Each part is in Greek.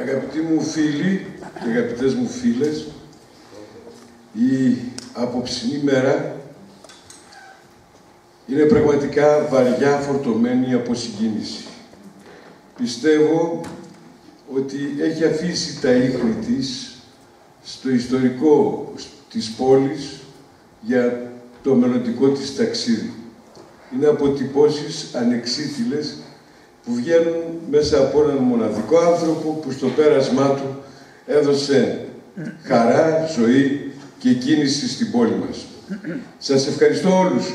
Αγαπητοί μου φίλοι και αγαπητές μου φίλες, η απόψινή μέρα είναι πραγματικά βαριά φορτωμένη από συγκίνηση. Πιστεύω ότι έχει αφήσει τα ίχνη της στο ιστορικό της πόλης για το μελλοντικό της ταξίδι. Είναι αποτυπώσεις ανεξίτηλες που βγαίνουν μέσα από έναν μοναδικό άνθρωπο που στο πέρασμά του έδωσε χαρά, ζωή και κίνηση στην πόλη μας. Σας ευχαριστώ όλους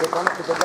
Gökhan'ı kutacağım.